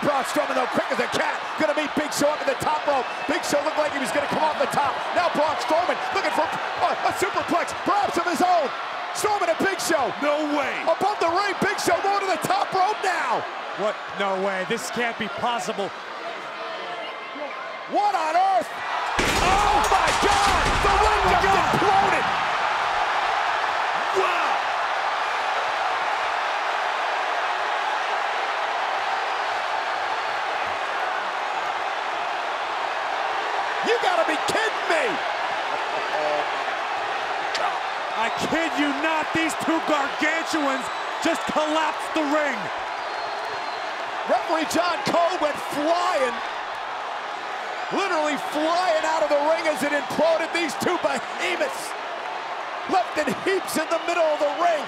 Braun Strowman, though, quick as a cat, gonna meet Big Show up in the top rope. Big Show looked like he was gonna come off the top. Now Braun Strowman looking for uh, a superplex, perhaps of his own. Strowman and Big Show. No way. Above the ring, Big Show going to the top rope now. What? No way. This can't be possible. What on You gotta be kidding me! I kid you not, these two gargantuans just collapsed the ring. Referee John Cone went flying, literally flying out of the ring as it imploded. These two behemoths left in heaps in the middle of the ring.